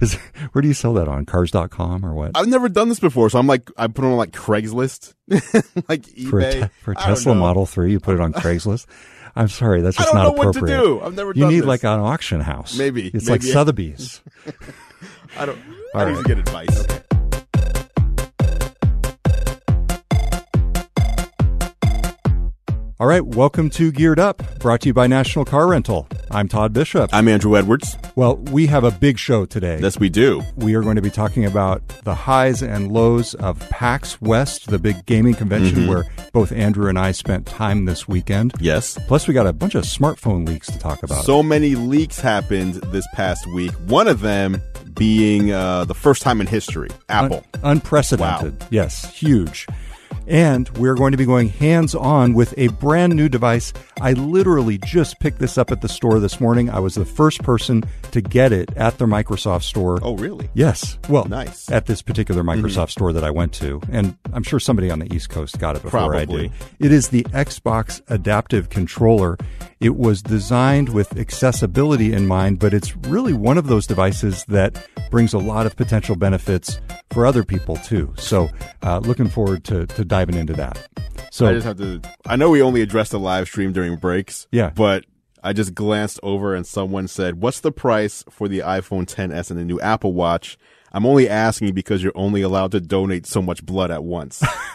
Is, where do you sell that on? Cars.com or what? I've never done this before, so I'm like, I put it on like Craigslist, like eBay. For a, te- for a I Tesla. Model 3, you put it on Craigslist? I'm sorry, that's I just don't know what to appropriate. do. I've never You need this. like an auction house. Maybe. It's like Sotheby's. I don't. I need right. to get advice. All right, welcome to Geared Up, brought to you by National Car Rental. I'm Todd Bishop. I'm Andru Edwards. well, we have a big show today. Yes, we do. we are going to be talking about the highs and lows of PAX West, the big gaming convention Mm-hmm. where both Andru and I spent time this weekend. Yes. Plus, we got a bunch of smartphone leaks to talk about. So many leaks happened this past week. One of them being uh, the first time in history, Apple. Un- unprecedented. Yes, huge. And we're going to be going hands on with a brand new device. I literally just picked this up at the store this morning. I was the first person to get it at the Microsoft store. oh, really? Yes. Well, Nice. At this particular mm-hmm. Microsoft store that I went to. And I'm sure somebody on the East Coast got it before I Probably. did. It is the Xbox Adaptive Controller. It was designed with accessibility in mind, but it's really one of those devices that brings a lot of potential benefits for other people too. So, uh, looking forward to, to diving into that. So, I just have to. I know we only addressed the live stream during breaks. Yeah. But I just glanced over and someone said, "What's the price for the iPhone 10s and the new Apple Watch?" I'm only asking because you're only allowed to donate so much blood at once.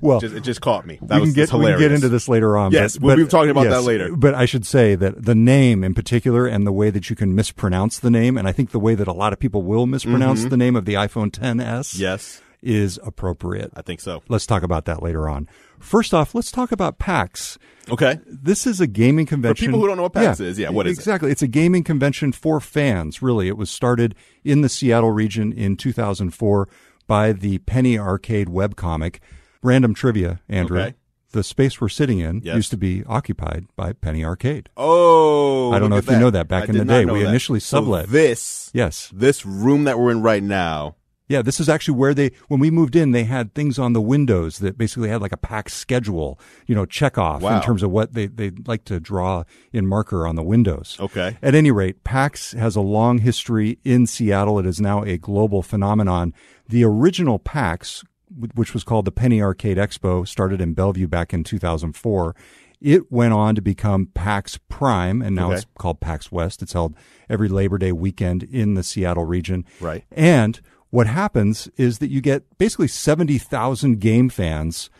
well, just, it just caught me. That we can was get we can get into this later on. Yes, but, we'll but- be talking about that later. But I should say that the name in particular and the way that you can mispronounce the name, and I think the way that a lot of people will mispronounce the name of the iPhone 10s, Mm-hmm. Yes, is appropriate. I think so. Let's talk about that later on. First off, let's talk about PAX. Okay. This is a gaming convention. For people who don't know what PAX is, yeah, what is it? exactly? It's a gaming convention for fans. Really, it was started in the Seattle region in 2004 by the Penny Arcade webcomic. Random trivia, Andru. Okay. The space we're sitting in Yes. used to be occupied by Penny Arcade. Oh, I don't know if at you know that. Back I in the day, we that. initially So sublet. this. Yes. This room that we're in right now. Yeah, this is actually where they, when we moved in, they had things on the windows that basically had like a PAX schedule, you know, check off Wow. in terms of what they, they like to draw in marker on the windows. Okay. At any rate, PAX has a long history in Seattle. It is now a global phenomenon. The original PAX, which was called the Penny Arcade Expo, started in Bellevue back in 2004. It went on to become PAX Prime, and now Okay. it's called PAX West. It's held every Labor Day weekend in the Seattle region. Right. And what happens is that you get basically 70,000 game fans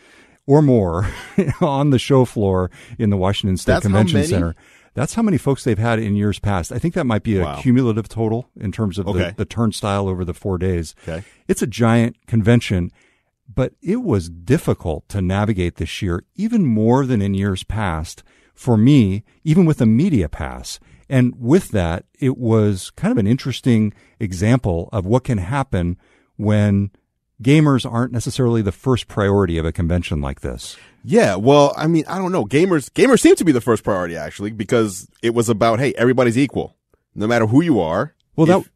or more on the show floor in the Washington State That's Convention? Center. That's how many folks they've had in years past. I think that might be a Wow. cumulative total in terms of Okay. the, the turnstile over the four days. Okay. It's a giant convention, but it was difficult to navigate this year, even more than in years past for me, even with a media pass. And with that, it was kind of an interesting example of what can happen when gamers aren't necessarily the first priority of a convention like this. Yeah, well, I mean, I don't know. Gamers gamers seem to be the first priority actually because it was about hey, everybody's equal, no matter who you are. Well, If- that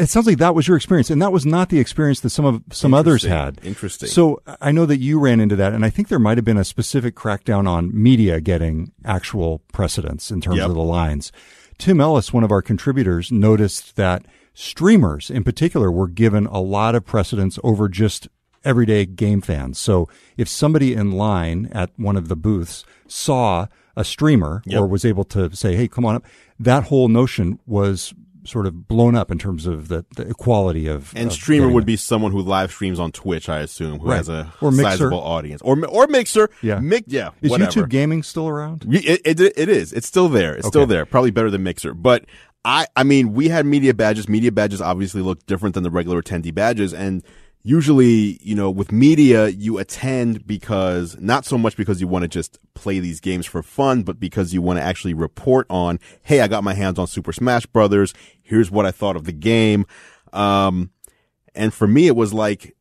it sounds like that was your experience, and that was not the experience that some of some others had. Interesting. So I know that you ran into that, and I think there might have been a specific crackdown on media getting actual precedence in terms Yep. of the lines. Tim Ellis, one of our contributors, noticed that streamers in particular were given a lot of precedence over just everyday game fans. So if somebody in line at one of the booths saw a streamer Yep. or was able to say, Hey, come on up, that whole notion was sort of blown up in terms of the, the equality of and of streamer would it. be someone who live streams on Twitch, I assume, who Right. has a Or Mixer. sizable audience, or or Mixer. Yeah. Mix, yeah. Is whatever. YouTube gaming still around? It, it, it is. It's still there. It's still there. Probably better than Mixer. But I, I mean, we had media badges. Media badges obviously look different than the regular attendee badges. And usually, you know, with media, you attend because not so much because you want to just play these games for fun, but because you want to actually report on, Hey, I got my hands on Super Smash Brothers. Here's what I thought of the game. Um, and for me, it was like,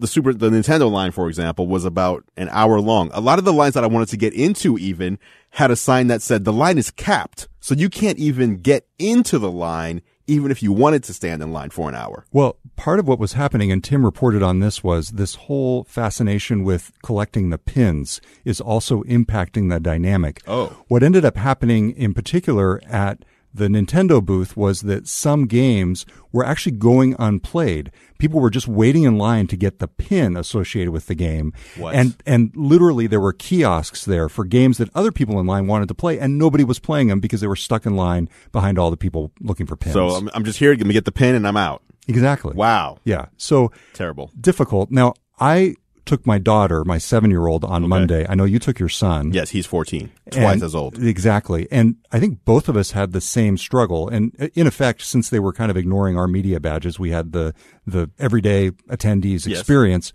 the super the Nintendo line, for example, was about an hour long. A lot of the lines that I wanted to get into even had a sign that said the line is capped. So you can't even get into the line even if you wanted to stand in line for an hour. Well, part of what was happening, and Tim reported on this, was this whole fascination with collecting the pins is also impacting the dynamic. Oh. What ended up happening in particular at the Nintendo booth was that some games were actually going unplayed. People were just waiting in line to get the pin associated with the game. What? And and literally there were kiosks there for games that other people in line wanted to play and nobody was playing them because they were stuck in line behind all the people looking for pins. So I'm, I'm just here. Me get the pin, and I'm out. exactly. Wow, Yeah. So terrible. difficult. Now, I took my daughter, my 7-year-old on Monday. I know you took your son. Yes, he's 14, twice And- as old. Exactly. And I think both of us had the same struggle. And uh, in effect, since they were kind of ignoring our media badges, we had the, the everyday attendees Yes. experience.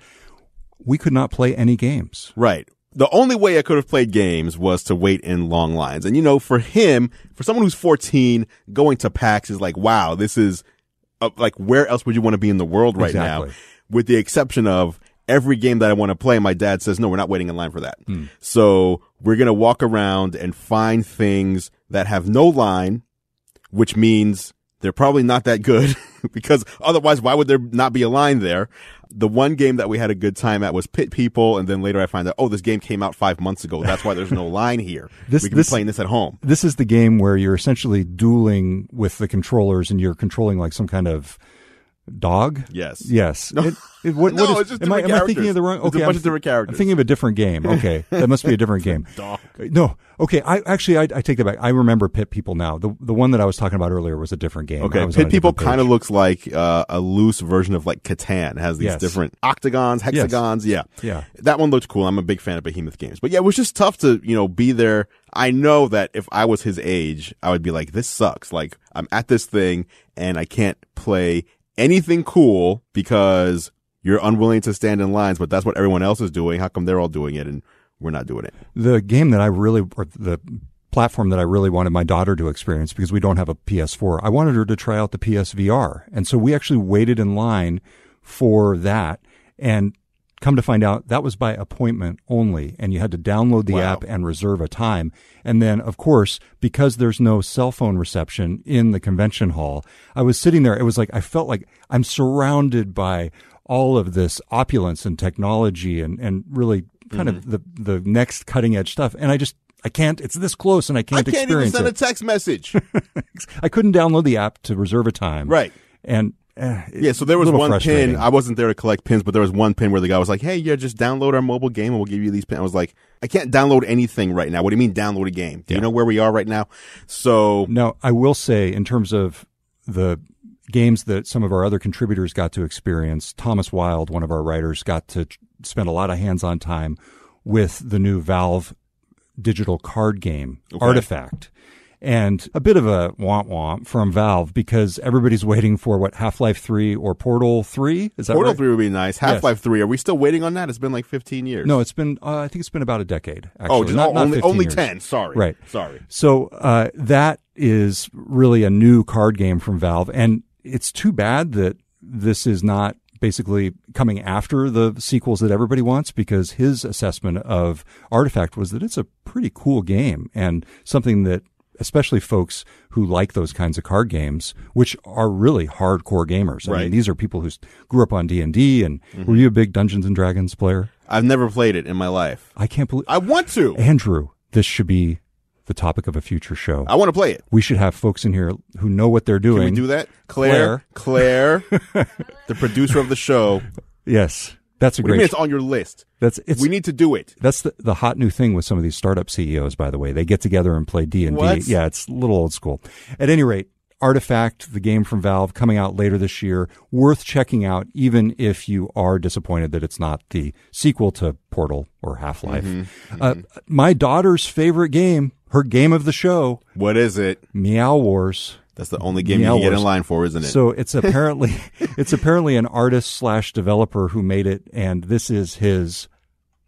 We could not play any games. Right. The only way I could have played games was to wait in long lines. And you know, for him, for someone who's 14, going to PAX is like, wow, this is uh, like, where else would you want to be in the world right Exactly. now? With the exception of every game that I want to play, my dad says, no, we're not waiting in line for that. Hmm. So we're going to walk around and find things that have no line, which means they're probably not that good because otherwise, why would there not be a line there? The one game that we had a good time at was Pit People, and then later I find out, oh, this game came out five months ago. That's why there's no line here. This- we can this- be playing this at home. This is the game where you're essentially dueling with the controllers and you're controlling like some kind of dog. Yes. Yes. It, it, what, No, what is, it's just am I, am I thinking of the wrong? It's a Okay, bunch I'm, of different characters. I'm thinking of a different game. Okay, that must be a different game. Dog. No. Okay. I actually I, I take that back. I remember Pit People now. The the one that I was talking about earlier was a different game. Okay, Pit People kind of looks like uh, a loose version of like Catan. It has these Yes. different octagons, hexagons. Yeah, Yeah. That one looked cool. I'm a big fan of Behemoth games, but yeah, it was just tough to you know be there. I know that if I was his age, I would be like, this sucks. Like I'm at this thing and I can't play anything cool because you're unwilling to stand in lines. But that's what everyone else is doing. How come they're all doing it and we're not doing it? the game that I really or the platform that I really wanted my daughter to experience because we don't have a PS4. I wanted her to try out the PSVR. And so we actually waited in line for that and come to find out that was by appointment only and you had to download the Wow. app and reserve a time. And then of course, because there's no cell phone reception in the convention hall, I was sitting there. It was like I felt like I'm surrounded by all of this opulence and technology and, and really kind of mm-hmm. the, the next cutting edge stuff. And I just, I can't, it's this close and I can't, I can't even experience send a text message. I couldn't download the app to reserve a time. right. And eh, Yeah, so there was one pin. I wasn't there to collect pins, but there was one pin where the guy was like, "Hey, yeah, just download our mobile game and we'll give you these pins." I was like, "I can't download anything right now. What do you mean download a game? Do you know where we are right now?" So Now, I will say, in terms of the games that some of our other contributors got to experience, Thomas Wilde, one of our writers, got to spend a lot of hands on time with the new Valve digital card game, Artifact. And a bit of a womp womp from Valve because everybody's waiting for what Half Life 3 or Portal 3? Is that Portal right? Three would be nice. Half Life Three. Are we still waiting on that? It's been like fifteen years. No, it's been, uh, I think it's been about a decade. Actually. oh, just, not, not only only ten. Sorry, Right. Sorry. So uh, that is really a new card game from Valve, and it's too bad that this is not basically coming after the sequels that everybody wants because his assessment of Artifact was that it's a pretty cool game and something that especially folks who like those kinds of card games which are really hardcore gamers. I Right. mean these are people who grew up on D&D and Mm-hmm. were you a big Dungeons and Dragons player? I've never played it in my life. I can't believe I want to. Andru, this should be the topic of a future show. I want to play it. we should have folks in here who know what they're doing. Can we do that? Claire, Claire, the producer of the show. Yes, that's a What you mean great. it's on your list? That's it's. we need to do it. that's the, the hot new thing with some of these startup CEOs. By the way, they get together and play D and D. Yeah, it's a little old school. At any rate, Artifact, the game from Valve, coming out later this year, worth checking out, even if you are disappointed that it's not the sequel to Portal or Half Life. Mm-hmm. Uh, my daughter's favorite game, her game of the show, What is it? Meow Wars. That's the only game you can get in line for, isn't it? So it's apparently it's apparently an artist slash developer who made it, and this is his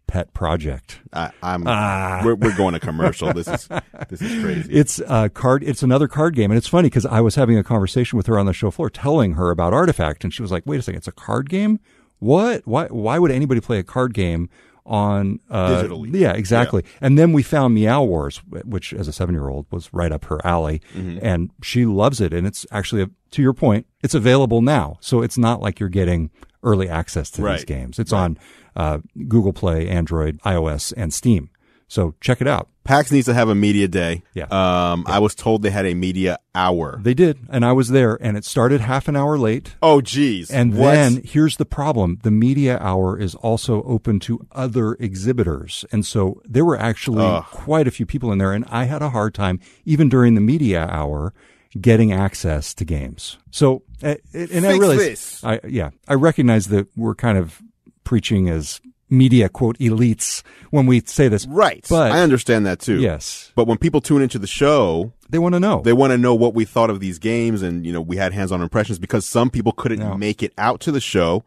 pet project. I, I'm. Ah. We're, we're going to commercial. This is this is crazy. It's a card. It's another card game, and it's funny because I was having a conversation with her on the show floor, telling her about Artifact, and she was like, "Wait a second, it's a card game? What? Why? Why would anybody play a card game?" On uh, Digitally. yeah, exactly. And then we found Meow Wars, which as a seven-year-old was right up her alley, Mm-hmm. and she loves it. And it's actually, a, to your point, it's available now, so it's not like you're getting early access to these games. It's on uh, Google Play, Android, iOS, and Steam. So check it out. PAX needs to have a media day. Yeah. Um, I was told they had a media hour. They did, and I was there, and it started half an hour late. Oh, geez. And What? then here's the problem. The media hour is also open to other exhibitors. And so there were actually Ugh. quite a few people in there. And I had a hard time, even during the media hour, getting access to games. So, uh, and I Fix realize, this. I, yeah, I recognize that we're kind of preaching as media quote elites when we say this. right. But I understand that too. yes, But when people tune into the show, they want to know. they want to know what we thought of these games and, you know, we had hands-on impressions because some people couldn't No. make it out to the show.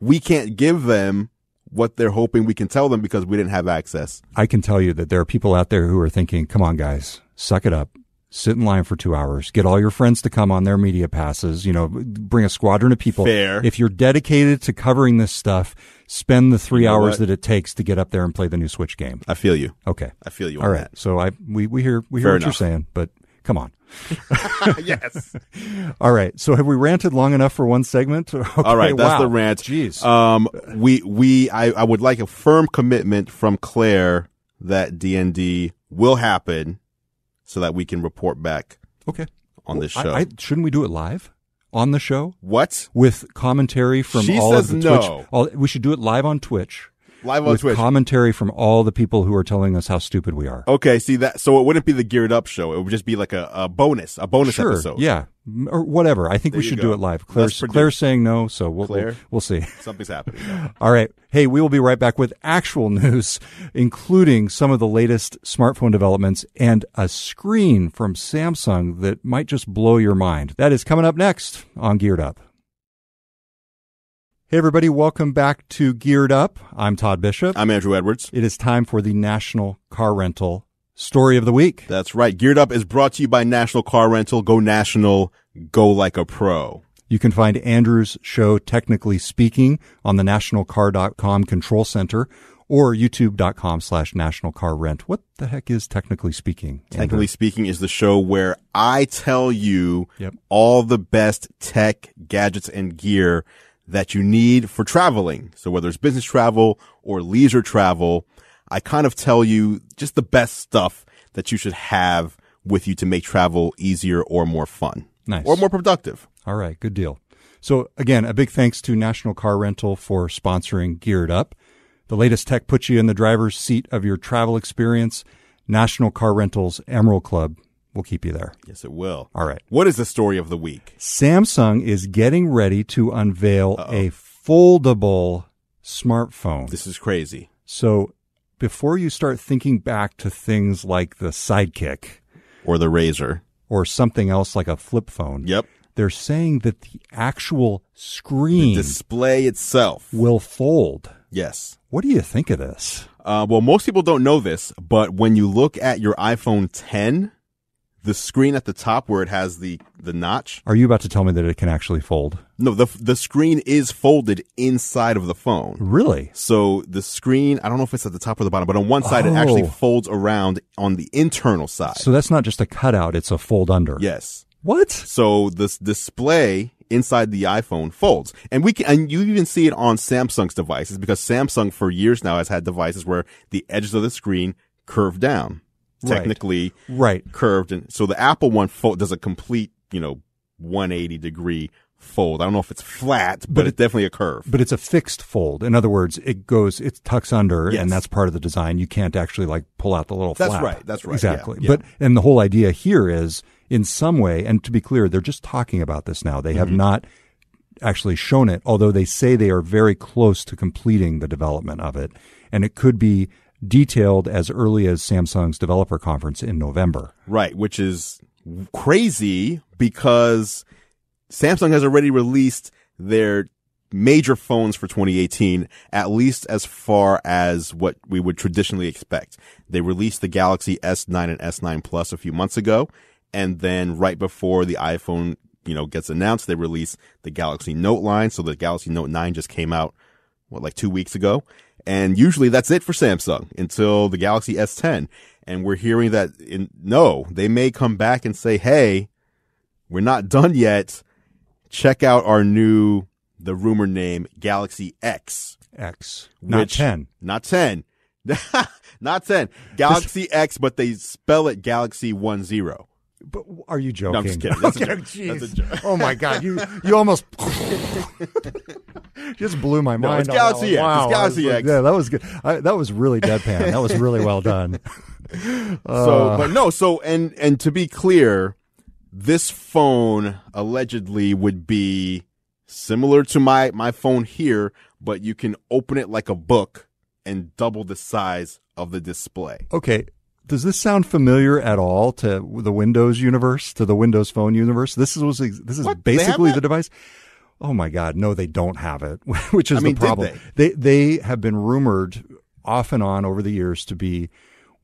We can't give them what they're hoping we can tell them because we didn't have access. I can tell you that there are people out there who are thinking, come on, guys, suck it up. Sit in line for two hours. Get all your friends to come on their media passes. You know, bring a squadron of people. Fair. If you're dedicated to covering this stuff, spend the three You know hours what? that it takes to get up there and play the new Switch game. I feel you. Okay. I feel you All on right. So I we we hear we hear Fair what you're saying, but come on. yes. All right. So have we ranted long enough for one segment? Okay, All right, that's wow. the rant. Jeez. Um, we we I, I would like a firm commitment from Claire that D and D will happen, so that we can report back okay. on this I- show. I, shouldn't we do it live on the show? what with commentary from She all of the no. Twitch. All, we should do it live on Twitch live on with Twitch? commentary from all the people who are telling us how stupid we are. okay, see that. So it wouldn't be the geared up show. It would just be like a, a bonus, a bonus sure, episode. yeah, or whatever. I think There we should go. do it live. Claire's. Claire's saying no, so we'll, we'll we'll see. something's happening. All right. Hey, we will be right back with actual news, including some of the latest smartphone developments and a screen from Samsung that might just blow your mind. That is coming up next on Geared Up. Hey, everybody. Welcome back to Geared Up. I'm Todd Bishop. I'm Andru Edwards. It is time for the National Car Rental Story of the Week. That's right. Geared Up is brought to you by National Car Rental. Go national. Go like a pro. You can find Andru's show, Technically Speaking, on the nationalcar.com control center or youtube.com slash national car rent. What the heck is Technically Speaking? Andru? Technically speaking, is the show where I tell you Yep. all the best tech, gadgets, and gear that you need for traveling. So whether it's business travel or leisure travel, I kind of tell you just the best stuff that you should have with you to make travel easier or more fun. Nice. Or more productive. All right, good deal. So again, a big thanks to National Car Rental for sponsoring Geared Up. The latest tech puts you in the driver's seat of your travel experience. National Car Rental's Emerald Club will keep you there. Yes, it will. All right. What is the story of the week? Samsung is getting ready to unveil a foldable smartphone. This is crazy. So before you start thinking back to things like the Sidekick Or the Razr. or something else like a flip phone, Yep. they're saying that the actual screen Display itself. will fold. Yes. What do you think of this? Uh, well, most people don't know this, but when you look at your iPhone 10, the screen at the top where it has the, the notch, Are you about to tell me that it can actually fold? no, the, the screen is folded inside of the phone. Really? So the screen, I don't know if it's at the top or the bottom, but on one side it actually Oh. folds around on the internal side. So that's not just a cutout, it's a fold under. yes. What? So this display inside the iPhone folds. And we can, and you even see it on Samsung's devices because Samsung for years now has had devices where the edges of the screen curve down. Right. Technically Right. curved. And so the Apple one fold does a complete, you know, 180 degree fold. I don't know if it's flat, but, But it's definitely a curve. But it's a fixed fold. In other words, it goes, it tucks under, Yes. and that's part of the design. You can't actually like pull out the little That's flap. right, that's right, Exactly. yeah, yeah. But, and the whole idea here is in some way, and to be clear, they're just talking about this now. They Mm-hmm. have not actually shown it, although they say they are very close to completing the development of it. And it could be detailed as early as Samsung's developer conference in November. Right, which is crazy because Samsung has already released their major phones for 2018, at least as far as what we would traditionally expect. They released the Galaxy S9 and S9 Plus a few months ago, and then right before the iPhone, you know, gets announced, they release the Galaxy Note line. So the Galaxy Note 9 just came out, what, like two weeks ago? And usually that's it for Samsung until the Galaxy S10. And we're hearing that in, no, they may come back and say, Hey, we're not done yet. Check out our new, the rumor name Galaxy X, X, not Which- 10. not 10, Not 10. Galaxy X, but they spell it Galaxy 1 0. But are you joking? No, I'm just kidding. That's a joke. That's a joke. Oh my God, you you almost just blew my mind. it's on that Galaxy. X. Wow, I Galaxy like, X. Yeah, that was good. I, that was really deadpan. That was really well done. So, uh. but no, so, and, and to be clear, this phone allegedly would be similar to my, my phone here, but you can open it like a book and double the size of the display. Okay. Does this sound familiar at all to the Windows universe, to the Windows Phone universe? This is was this is What? Basically the device. Oh my God, no, they don't have it, which is I mean, the problem. They they have been rumored off and on over the years to be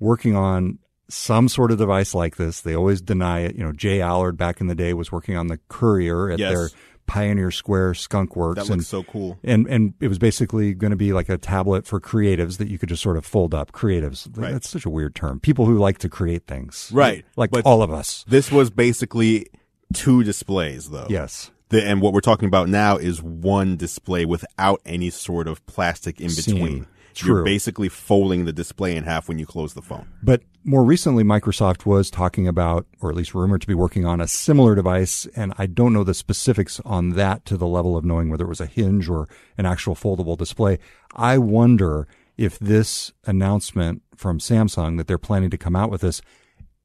working on some sort of device like this. They always deny it. You know, J Allard back in the day was working on the Courier at Yes. their Pioneer Square Skunk Works, That and so cool. and and it was basically going to be like a tablet for creatives that you could just sort of fold up. Creatives, Right. that's such a weird term. People who like to create things, Right. Like But- all of us. This was basically two displays though. Yes, The, and what we're talking about now is one display without any sort of plastic in between. True. You're basically folding the display in half when you close the phone. but more recently, Microsoft was talking about, or at least rumored to be working on a similar device, and I don't know the specifics on that to the level of knowing whether it was a hinge or an actual foldable display. I wonder if this announcement from Samsung that they're planning to come out with this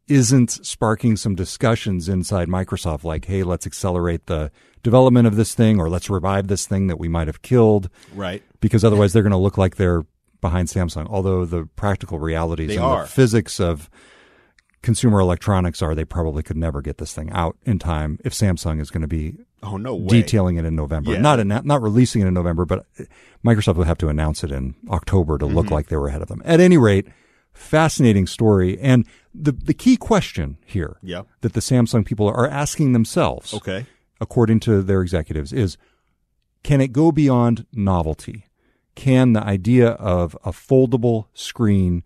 isn't sparking some discussions inside Microsoft, like, hey, let's accelerate the development of this thing, or let's revive this thing that we might have killed, Right. because otherwise they're going to look like they're behind Samsung. Although the practical realities They and are. the physics of consumer electronics are they probably could never get this thing out in time if Samsung is going to be Oh no way. detailing it in November. Yeah. Not annou- not releasing it in November, but Microsoft would have to announce it in October to Mm-hmm. look like they were ahead of them. At any rate, fascinating story. And the the key question here Yeah. that the Samsung people are asking themselves, Okay. according to their executives, is can it go beyond novelty? Can the idea of a foldable screen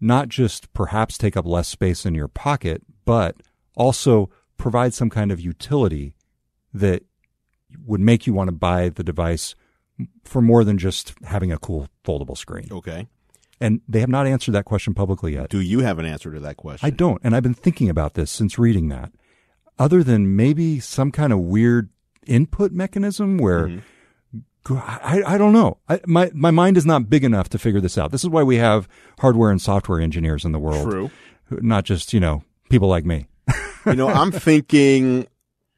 not just perhaps take up less space in your pocket, but also provide some kind of utility that would make you want to buy the device for more than just having a cool foldable screen? Okay. And they have not answered that question publicly yet. Do you have an answer to that question? I don't. And I've been thinking about this since reading that. Other than maybe some kind of weird input mechanism where Mm-hmm. I, I don't know. I, my, my mind is not big enough to figure this out. This is why we have hardware and software engineers in the world. True. Not just, you know, people like me. you know, I'm thinking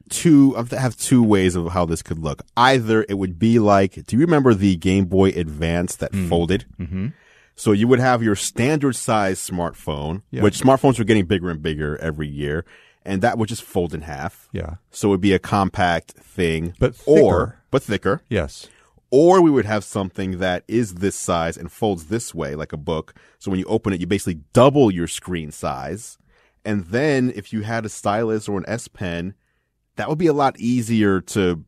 two. I have two ways of how this could look. Either it would be like, do you remember the Game Boy Advance that folded? Mm-hmm. So you would have your standard size smartphone, Yeah. which smartphones are getting bigger and bigger every year, and that would just fold in half. Yeah. So it would be a compact thing, But or but thicker. Yes. Or we would have something that is this size and folds this way, like a book. So when you open it, you basically double your screen size. And then if you had a stylus or an S Pen, that would be a lot easier to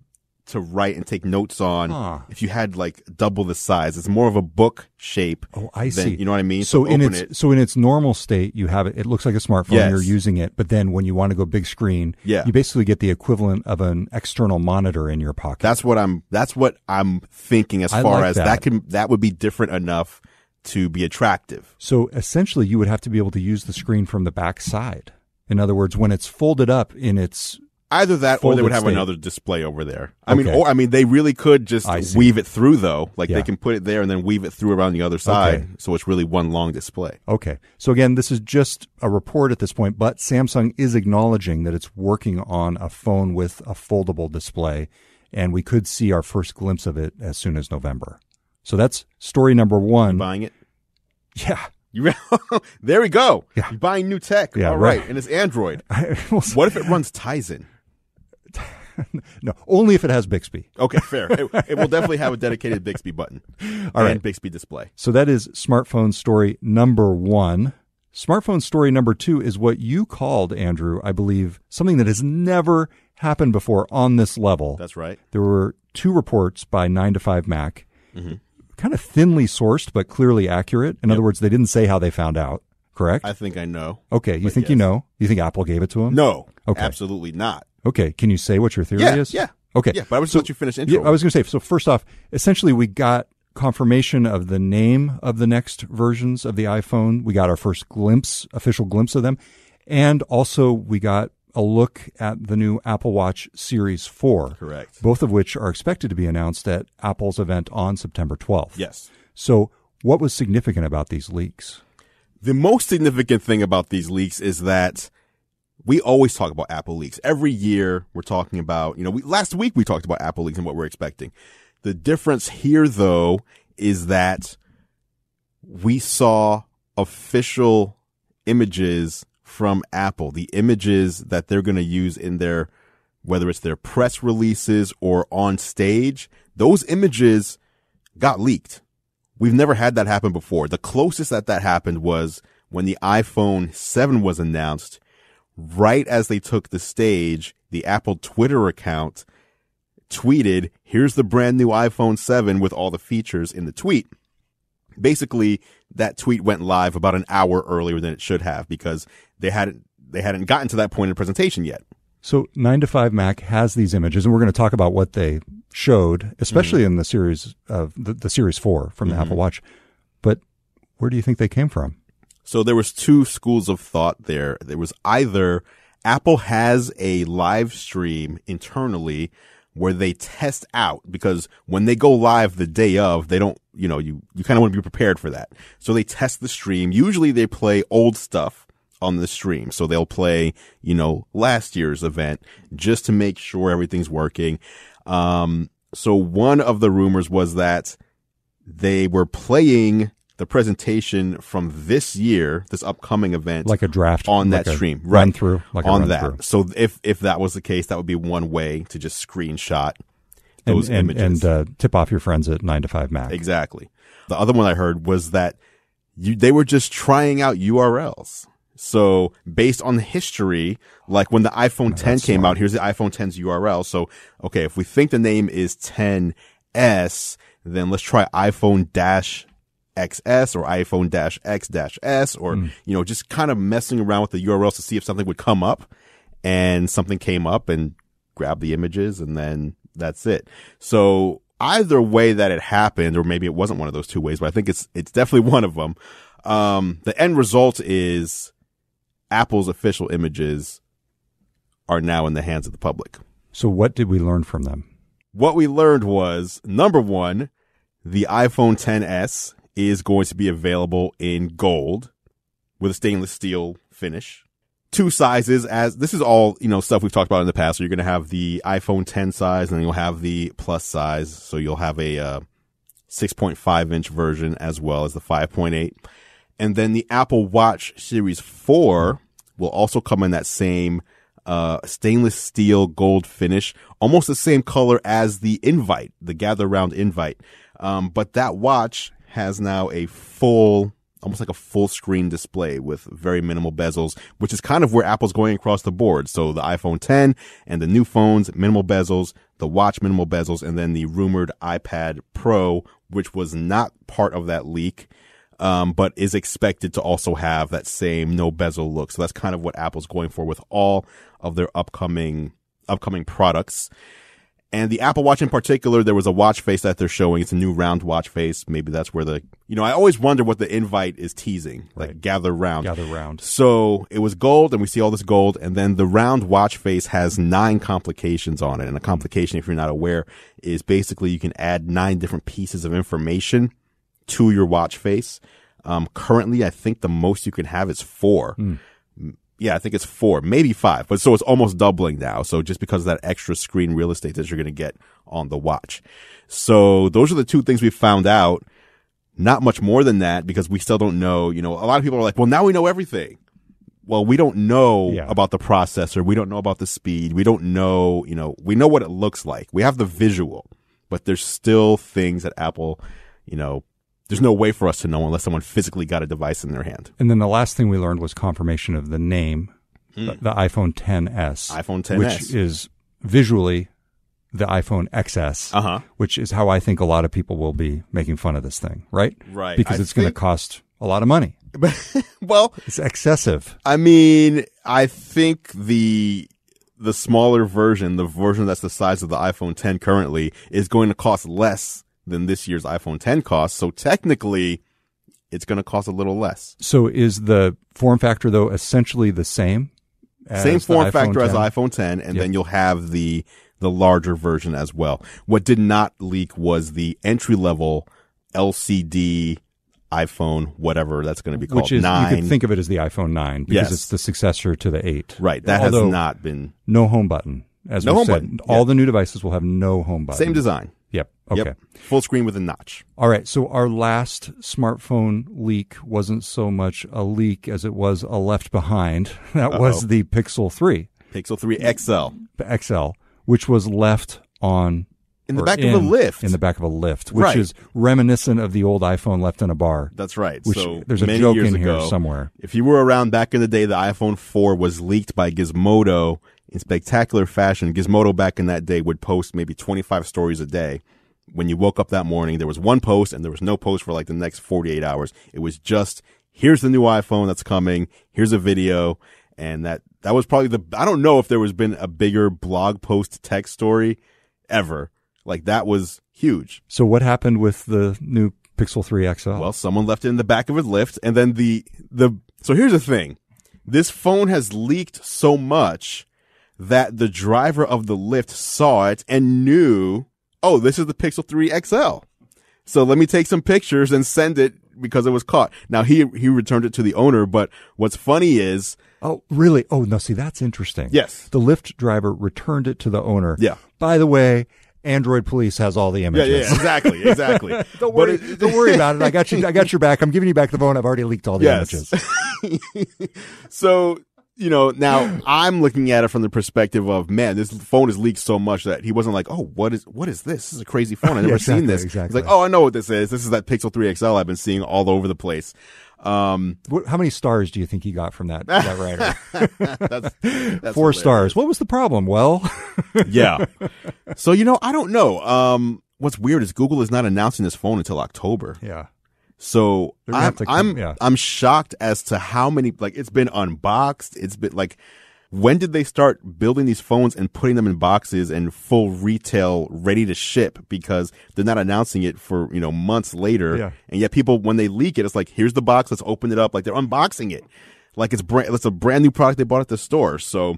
to write and take notes on Huh. if you had like double the size. It's more of a book shape. Oh, I than- see. You know what I mean? So in its it. so in its normal state, you have it. It looks like a smartphone. Yes. You're using it, but then when you want to go big screen, Yeah. you basically get the equivalent of an external monitor in your pocket. That's what I'm. That's what I'm thinking. As I far like as that. that can, that would be different enough to be attractive. So essentially, you would have to be able to use the screen from the back side. In other words, when it's folded up in its Either that, or they would have state. another display over there. I mean, or I mean, they really could just weave it through, though. Like Yeah. they can put it there and then weave it through around the other side, Okay. so it's really one long display. Okay. So again, this is just a report at this point, but Samsung is acknowledging that it's working on a phone with a foldable display, and we could see our first glimpse of it as soon as November. So that's story number one. Buying it, Yeah. there we go. Yeah. You're buying new tech. Yeah, All right. right. and it's Android. What if it runs Tizen? no, only if it has Bixby. Okay, fair. it, it will definitely have a dedicated Bixby button All right, and. Bixby display. So that is smartphone story number one. Smartphone story number two is what you called, Andru, I believe, something that has never happened before on this level. That's right. There were two reports by 9 to 5 Mac, Mm-hmm. kind of thinly sourced, but clearly accurate. In other words, they didn't say how they found out, correct? I think I know. okay, you think you know? You think Apple gave it to them? No, Okay. absolutely not. Okay, can you say what your theory Yeah, is? yeah. Okay. Yeah, but I was So- let you finish intro. Yeah, I was going to say. So first off, essentially, we got confirmation of the name of the next versions of the iPhone. We got our first glimpse, official glimpse of them. And also we got a look at the new Apple Watch Series 4. Correct. Both of which are expected to be announced at Apple's event on September 12th. Yes. So, what was significant about these leaks? The most significant thing about these leaks is that we always talk about Apple leaks. Every year we're talking about, you know, we, last week we talked about Apple leaks and what we're expecting. The difference here though is that we saw official images from Apple, the images that they're going to use in their, whether it's their press releases or on stage, those images got leaked. We've never had that happen before. The closest that that happened was when the iPhone 7 was announced. Right as they took the stage, the Apple Twitter account tweeted, here's the brand new iPhone 7 with all the features in the tweet. Basically, that tweet went live about an hour earlier than it should have because they hadn't, they hadn't gotten to that point in the presentation yet. So 9 to 5 Mac has these images and we're going to talk about what they showed, especially mm-hmm. in the series of the, the series 4 from the mm-hmm. Apple Watch. But where do you think they came from? So there was two schools of thought there. There was either Apple has a live stream internally where they test out because when they go live the day of, they don't, you know, you, you kind of want to be prepared for that. So they test the stream. Usually they play old stuff on the stream. So they'll play, you know, last year's event just to make sure everything's working. Um, so one of the rumors was that they were playing the presentation from this year, this upcoming event, like a draft on like that stream, right? Run through, like on that. Through. So if if that was the case, that would be one way to just screenshot those and, images and, uh, tip off your friends at nine to five Mac. Exactly. The other one I heard was that you they were just trying out URLs. So based on the history, like when the iPhone 10 came smart. out, here's the iPhone 10's URL. So, okay, if we think the name is 10s, then let's try iPhone dash XS or iPhone dash X dash S or, mm. you know, just kind of messing around with the URLs to see if something would come up and something came up and grab the images and then that's it. So either way that it happened, or maybe it wasn't one of those two ways, but I think it's, it's definitely one of them. Um, the end result is Apple's official images are now in the hands of the public. So what did we learn from them? What we learned was number one, the iPhone 10s is going to be available in gold with a stainless steel finish. Two sizes as this is all, you know, stuff we've talked about in the past. So you're going to have the iPhone 10 size and then you'll have the plus size. So you'll have a, uh, 6.5 inch version as well as the 5.8. And then the Apple Watch Series 4 will also come in that same uh, stainless steel gold finish, almost the same color as the invite, the gather round invite. Um, but that watch has now a full, almost like a full screen display with very minimal bezels, which is kind of where Apple's going across the board. So the iPhone 10 and the new phones, minimal bezels, the watch, minimal bezels, and then the rumored iPad Pro, which was not part of that leak um, but is expected to also have that same no bezel look. So that's kind of what Apple's going for with all of their upcoming upcoming products. And the Apple Watch in particular, there was a watch face that they're showing. It's a new round watch face. Maybe that's where the, you know, I always wonder what the invite is teasing, like right. gather round. Gather round. So it was gold and we see all this gold. And then the round watch face has nine complications on it. And a complication, if you're not aware, is basically you can add nine different pieces of information to your watch face. Um, currently, I think the most you can have is four. Mm. Yeah, I think it's four, maybe five, but so it's almost doubling now. So just because of that extra screen real estate that you're going to get on the watch. So those are the two things we found out. Not much more than that because we still don't know, you know, a lot of people are like, well, now we know everything. Well, we don't know yeah. about the processor. We don't know about the speed. We don't know, you know, we know what it looks like. We have the visual, but there's still things that Apple, you know, there's no way for us to know unless someone physically got a device in their hand. And then the last thing we learned was confirmation of the name, mm. the, the, iPhone 10s. iPhone 10s. Which is visually the iPhone XS, uh-huh. which is how I think a lot of people will be making fun of this thing, right? Right. Because I it's going to cost a lot of money. well, it's excessive. I mean, I think the the smaller version, the version that's the size of the iPhone 10 currently, is going to cost less than this year's iPhone 10 costs. So technically, it's going to cost a little less. So is the form factor though essentially the same? Same form factor as iPhone 10, and Yep. then you'll have the the larger version as well. What did not leak was the entry level LCD iPhone, whatever that's going to be called. which is nine. you could think of it as the iPhone 9 because Yes. it's the successor to the 8. right. That Although, has not been no home button. As No we home said, button, all yeah. the new devices will have no home button. same design. Yep. Okay. Yep. Full screen with a notch. All right. So our last smartphone leak wasn't so much a leak as it was a left behind. That was the Pixel 3 Pixel 3 XL XL, which was left on in the back of a Lyft. In the back of a Lyft, which Right. is reminiscent of the old iPhone left in a bar. That's right. Which so there's a joke years in ago, here somewhere. If you were around back in the day, the iPhone 4 was leaked by Gizmodo in spectacular fashion. Gizmodo back in that day would post maybe 25 stories a day. When you woke up that morning, there was one post and there was no post for like the next 48 hours. It was just, here's the new iPhone that's coming. Here's a video. And that, that was probably the, I don't know if there was been a bigger blog post text story ever. Like that was huge. So what happened with the new Pixel 3 XL? Well, someone left it in the back of a Lyft, and then the the. So here's the thing: this phone has leaked so much that the driver of the Lyft saw it and knew, oh, this is the Pixel 3 XL. So let me take some pictures and send it because it was caught. Now he he returned it to the owner, but what's funny is, oh, really? Oh, no. See, that's interesting. yes, The Lyft driver returned it to the owner. Yeah. By the way, Android Police has all the images. yeah, yeah exactly, exactly. Don't worry. it- don't worry about it. I got you. I got your back. I'm giving you back the phone. I've already leaked all the Yes. images. So, you know, now I'm looking at it from the perspective of, man, this phone is leaked so much that he wasn't like, oh, what is, what is this? This is a crazy phone. I've never Yeah, seen this. exactly. He's like, oh, I know what this is. This is that Pixel 3 XL I've been seeing all over the place. Um, What, how many stars do you think he got from that that writer? that's, that's Four hilarious. stars. What was the problem? Well, Yeah. so, you know, I don't know. Um, what's weird is Google is not announcing this phone until October. yeah. So I'm to I'm yeah. I'm shocked as to how many like it's been unboxed. It's been like when did they start building these phones and putting them in boxes and full retail ready to ship because they're not announcing it for, you know, months later. Yeah. And yet people when they leak it it's like here's the box, let's open it up like they're unboxing it. Like it's brand it's a brand new product they bought at the store. So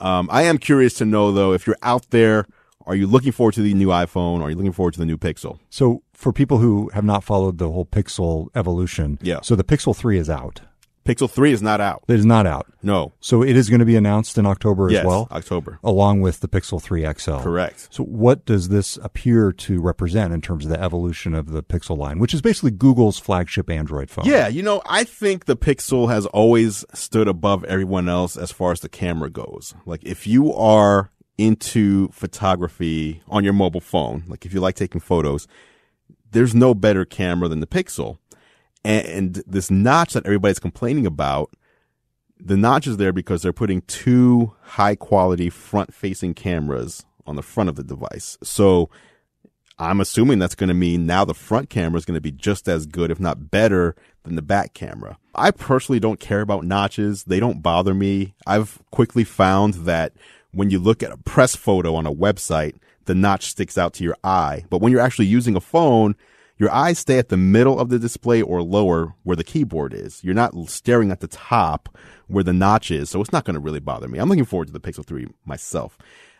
um I am curious to know though if you're out there are you looking forward to the new iPhone? Are you looking forward to the new Pixel? So for people who have not followed the whole Pixel evolution, Yeah. So the Pixel 3 is out. Pixel 3 is not out. It is not out. No. So it is going to be announced in October yes, as well, October. along with the Pixel 3 XL. Correct. So what does this appear to represent in terms of the evolution of the Pixel line, which is basically Google's flagship Android phone? Yeah, you know, I think the Pixel has always stood above everyone else as far as the camera goes. Like, if you are into photography on your mobile phone, like if you like taking photos, there's no better camera than the Pixel. And this notch that everybody's complaining about, the notch is there because they're putting two high quality front facing cameras on the front of the device. So I'm assuming that's going to mean now the front camera is going to be just as good, if not better, than the back camera. I personally don't care about notches. They don't bother me. I've quickly found that when you look at a press photo on a website, the notch sticks out to your eye. But when you're actually using a phone, your eyes stay at the middle of the display or lower where the keyboard is. You're not staring at the top where the notch is. So it's not going to really bother me. I'm looking forward to the Pixel 3 myself.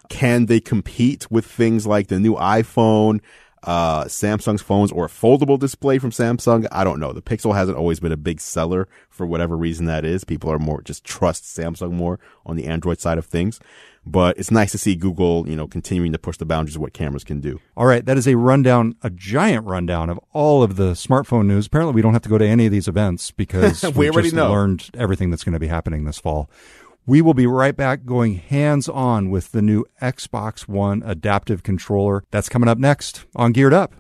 Can they compete with things like the new iPhone, uh, Samsung's phones, or a foldable display from Samsung? I don't know. The Pixel hasn't always been a big seller for whatever reason that is. People are more just trust Samsung more on the Android side of things. But it's nice to see Google, you know, continuing to push the boundaries of what cameras can do. All right, that is a rundown, a giant rundown of all of the smartphone news. Apparently, we don't have to go to any of these events because We we already just know. learned everything that's going to be happening this fall. We will be right back going hands on with the new Xbox One adaptive controller. That's coming up next on Geared Up.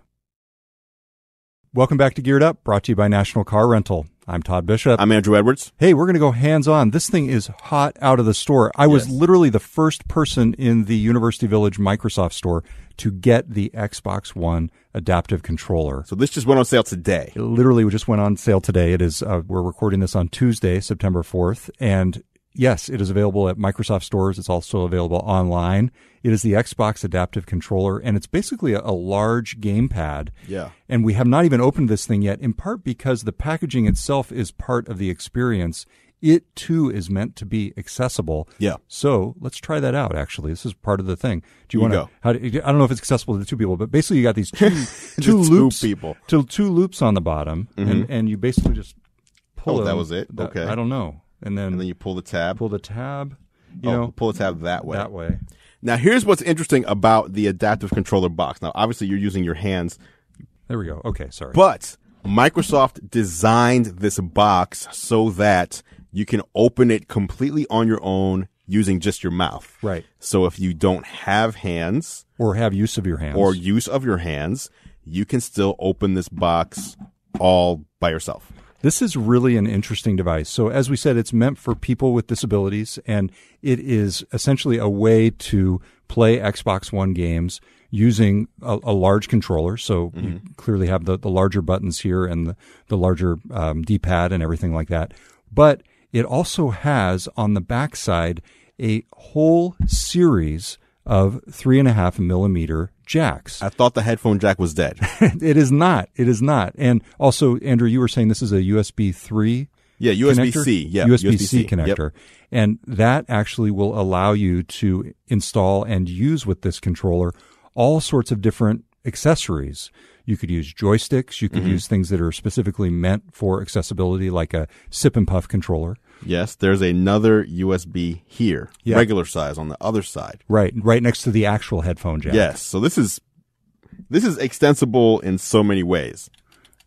Welcome back to Geared Up, brought to you by National Car Rental. I'm Todd Bishop. I'm Andru Edwards. Hey, we're going to go hands on. This thing is hot out of the store. I was literally the first person in the University Village Microsoft store to get the Xbox One adaptive controller. So this just went on sale today. It literally just went on sale today. It is, uh, we're recording this on Tuesday, September 4th. And yes, it is available at Microsoft stores. It's also available online. It is the Xbox Adaptive Controller, and it's basically a, a large gamepad. Yeah. And we have not even opened this thing yet, in part because the packaging itself is part of the experience. It too is meant to be accessible. Yeah. So let's try that out. Actually, this is part of the thing. Do you, You want to? How do, I don't know if it's accessible to two people, but basically you got these two two two loops, people. two, two loops on the bottom, and, mm-hmm. and you basically just pull. Oh, that was it? Okay. I don't know, and then, And then you pull the tab. pull the tab. You oh, know pull the tab that way. that way. Now, here's what's interesting about the adaptive controller box. Now, obviously, you're using your hands, There we go. Okay, sorry. but Microsoft designed this box so that you can open it completely on your own using just your mouth. Right. So if you don't have hands or have use of your hands. or use of your hands, you can still open this box all by yourself. This is really an interesting device. So, as we said, it's meant for people with disabilities, and it is essentially a way to play Xbox One games using a, a large controller. So, you clearly have the, the larger buttons here and the, the larger um, D pad and everything like that. But it also has on the backside a whole series of three and a half millimeter jacks. I thought the headphone jack was dead. it is not. It is not. And also, Andru, you were saying this is a USB 3 Yeah, USB C. Yeah, USB C Yep. connector. And that actually will allow you to install and use with this controller all sorts of different accessories. You could use joysticks. You could Mm-hmm. use things that are specifically meant for accessibility, like a sip and puff controller. Yes, there's another USB here, Yeah. regular size on the other side. Right, right next to the actual headphone jack. Yes, so this is this is extensible in so many ways.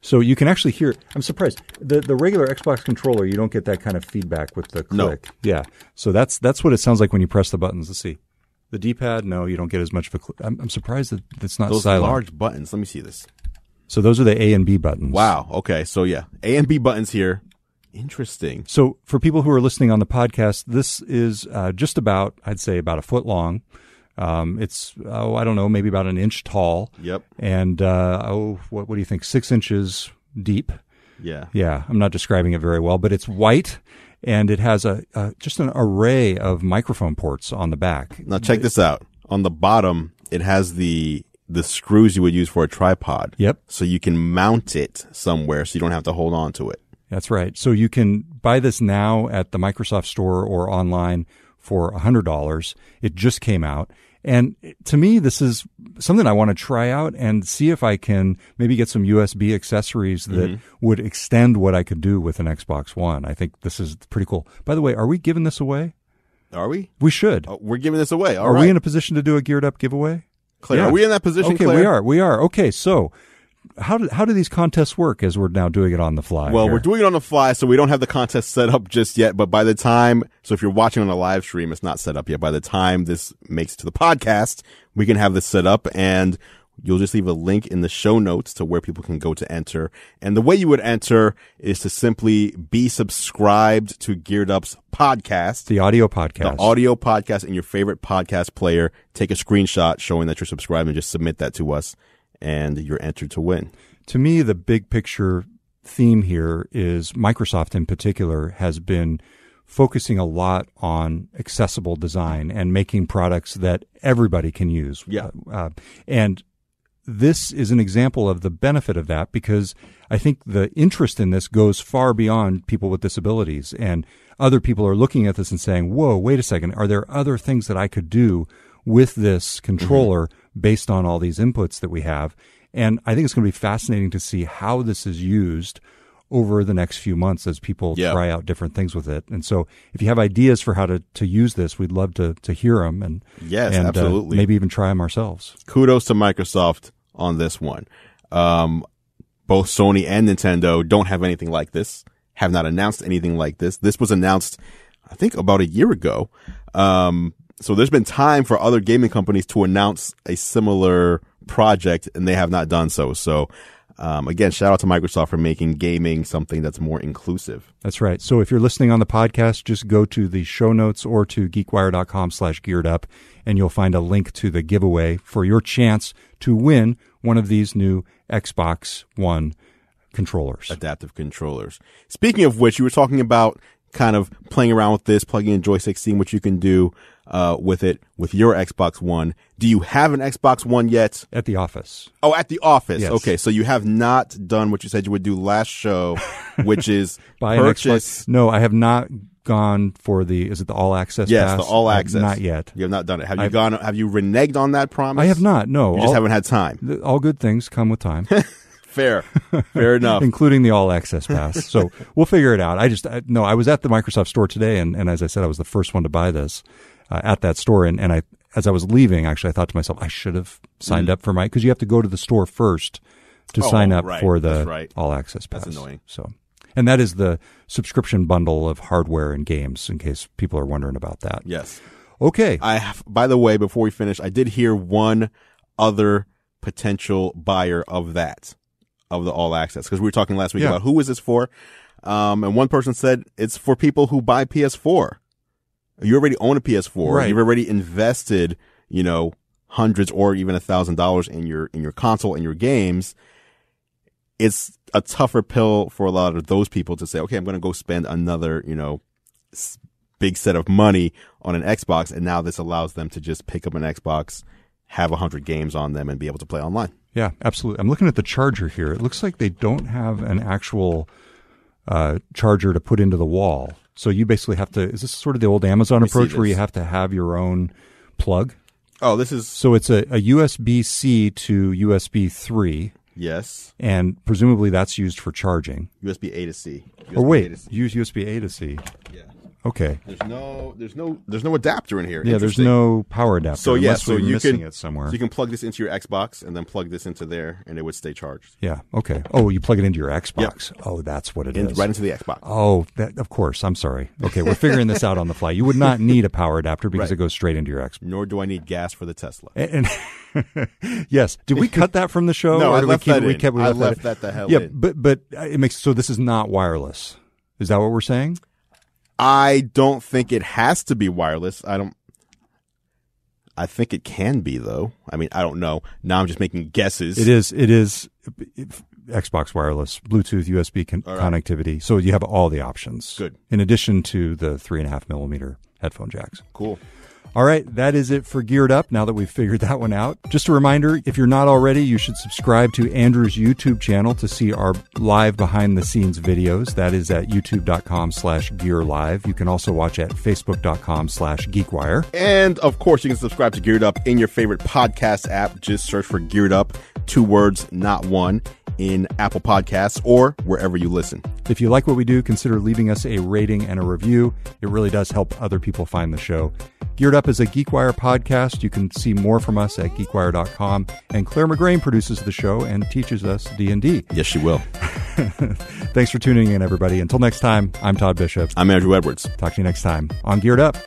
So you can actually hear. I'm surprised. The the regular Xbox controller, you don't get that kind of feedback with the click. No. Yeah. So that's that's what it sounds like when you press the buttons. Let's see. The D-pad, no, you don't get as much of a. Cl- I'm, I'm surprised that it's not Those silent. large buttons. Let me see this. So those are the A and B buttons. Wow. Okay. So yeah, A and B buttons here. Interesting. So for people who are listening on the podcast, this is uh, just about, I'd say, about a foot long. Um, it's oh, I don't know, maybe about an inch tall, Yep. and uh, oh, what what do you think? Six inches deep. Yeah. Yeah, I'm not describing it very well, but it's white and it has a, a just an array of microphone ports on the back. Now check this out. On the bottom, it has the the screws you would use for a tripod. Yep, So you can mount it somewhere, so you don't have to hold on to it. That's right. So you can buy this now at the Microsoft Store or online for $100. It just came out. And to me, this is something I want to try out and see if I can maybe get some USB accessories that mm-hmm. would extend what I could do with an Xbox One. I think this is pretty cool. By the way, are we giving this away? Are we? We should. Oh, we're giving this away. All are right. we in a position to do a geared up giveaway? Claire, Yeah. are we in that position? Okay, Claire? we are. We are. Okay, so how do, how do these contests work as we're now doing it on the fly? Well, here? we're doing it on the fly, so we don't have the contest set up just yet. But by the time, so if you're watching on a live stream, it's not set up yet. By the time this makes it to the podcast, we can have this set up and you'll just leave a link in the show notes to where people can go to enter. And the way you would enter is to simply be subscribed to Geared Up's podcast. the audio podcast. The audio podcast in your favorite podcast player. Take a screenshot showing that you're subscribed and just submit that to us and you're entered to win. to me, the big picture theme here is Microsoft in particular has been focusing a lot on accessible design and making products that everybody can use. Yeah. Uh, and this is an example of the benefit of that because I think the interest in this goes far beyond people with disabilities. And other people are looking at this and saying, whoa, wait a second. Are there other things that I could do with this controller based on all these inputs that we have? And I think it's going to be fascinating to see how this is used over the next few months as people Yeah. try out different things with it. And so if you have ideas for how to, to use this, we'd love to, to hear them and, Yes, and, uh, absolutely. maybe even try them ourselves. kudos to Microsoft on this one. Um, both Sony and Nintendo don't have anything like this, have not announced anything like this. This was announced, I think, about a year ago. Um, so there's been time for other gaming companies to announce a similar project, and they have not done so. So, um, again, shout out to Microsoft for making gaming something that's more inclusive. That's right. So if you're listening on the podcast, just go to the show notes or to geekwire.com slash geared up and you'll find a link to the giveaway for your chance to win one of these new Xbox One controllers. adaptive controllers. Speaking of which, you were talking about kind of playing around with this, plugging in joystick, seeing what you can do uh, with it with your Xbox One. Do you have an Xbox One yet? At the office. Oh, at the office. Yes. Okay, so you have not done what you said you would do last show, which is Buy an purchase. Xbox. No, I have not gone for the. Is it the all access? Yes, pass? the all access. Not yet. You have not done it. Have you I've- gone? Have you reneged on that promise? I have not. No, You just all, haven't had time. all good things come with time, Fair, fair enough. including the all access pass. So we'll figure it out. I just I, no. I was at the Microsoft store today, and, and as I said, I was the first one to buy this uh, at that store, and, and I as I was leaving, actually, I thought to myself, I should have signed up for my because you have to go to the store first to Mm. Oh, sign up right. for the right. all access pass. That's annoying. So. And that is the subscription bundle of hardware and games, in case people are wondering about that. Yes. Okay. I have, by the way, before we finish, I did hear one other potential buyer of that, of the all access, because we were talking last week Yeah. about who is this for. Um, and one person said it's for people who buy PS4. You already own a PS4. Right. You've already invested, you know, hundreds or even a thousand dollars in your, in your console and your games. It's a tougher pill for a lot of those people to say, okay, I'm going to go spend another, you know, big set of money on an Xbox, and now this allows them to just pick up an Xbox, have a hundred games on them, and be able to play online. Yeah, absolutely. I'm looking at the charger here. It looks like they don't have an actual uh, charger to put into the wall. So you basically have to. Is this sort of the old Amazon approach where you have to have your own plug? Oh, this is So it's a, a USB C to USB 3, yes, and presumably that's used for charging. USB A to C. USB Or wait, to C. use USB A to C. Yeah. Okay. There's no, there's no, there's no adapter in here. Yeah, there's no power adapter. So yeah, so you can it somewhere. So you can plug this into your Xbox and then plug this into there, and it would stay charged. yeah. Okay. Oh, you plug it into your Xbox. Oh, that's what it is. In, right into the Xbox. Oh, that of course. I'm sorry. Okay, we're figuring this out on the fly. You would not need a power adapter because Right. it goes straight into your Xbox. Nor do I need gas for the Tesla. And, and yes, did we cut that from the show? No, I left we keep that? We in. kept, we I left left that the hell Yeah, in. but but uh, it makes so this is not wireless. Is that what we're saying? I don't think it has to be wireless. I don't. I think it can be though. I mean, I don't know. Now I'm just making guesses. It is. is. it- Xbox wireless, Bluetooth, USB con- right. connectivity. So you have all the options. Good. In addition to the three and a half millimeter headphone jacks. cool. All right, that is it for Geared Up now that we've figured that one out. Just a reminder if you're not already, you should subscribe to Andru's YouTube channel to see our live behind the scenes videos. That is at youtube.com slash gear live. You can also watch at facebook.com slash geekwire. And of course, you can subscribe to Geared Up in your favorite podcast app. Just search for Geared Up, two words, not one, in Apple Podcasts or wherever you listen. If you like what we do, consider leaving us a rating and a review. It really does help other people find the show. Geared Up is a GeekWire podcast. You can see more from us at geekwire.com. And Claire McGrain produces the show and teaches us D&D. Yes, she will. Thanks for tuning in, everybody. Until next time, I'm Todd Bishop. I'm Andru Edwards. Talk to you next time on Geared Up.